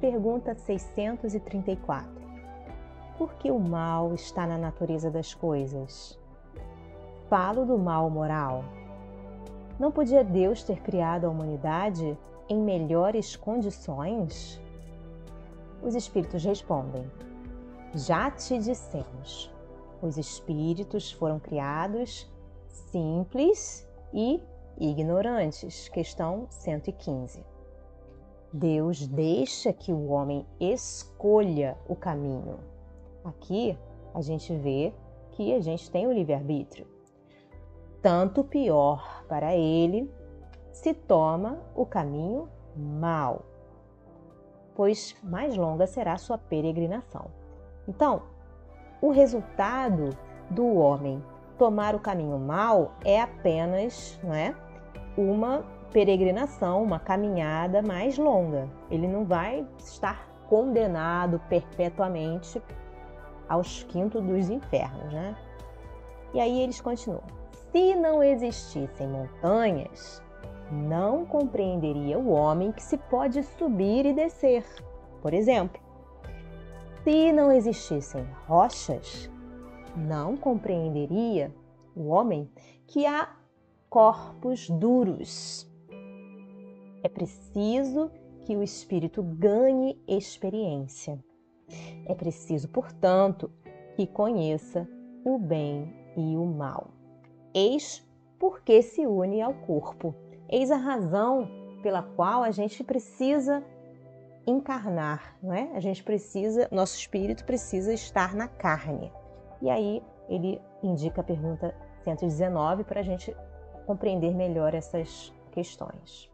Pergunta 634. Por que o mal está na natureza das coisas? Falo do mal moral. Não podia Deus ter criado a humanidade em melhores condições? Os espíritos respondem: Já te dissemos. Os espíritos foram criados simples e ignorantes. Questão 115. Deus deixa que o homem escolha o caminho. Aqui a gente vê que a gente tem o livre-arbítrio. Tanto pior para ele se toma o caminho mal, pois mais longa será sua peregrinação. Então, o resultado do homem tomar o caminho mal é apenas não é, uma peregrinação, uma caminhada mais longa. Ele não vai estar condenado perpetuamente aos quintos dos infernos, né? E aí eles continuam. Se não existissem montanhas, não compreenderia o homem que se pode subir e descer. Por exemplo, se não existissem rochas, não compreenderia o homem que há corpos duros. É preciso que o espírito ganhe experiência. É preciso, portanto, que conheça o bem e o mal. Eis porque se une ao corpo. Eis a razão pela qual a gente precisa encarnar, não é? A gente precisa, nosso espírito precisa estar na carne. E aí ele indica a pergunta 119 para a gente compreender melhor essas questões.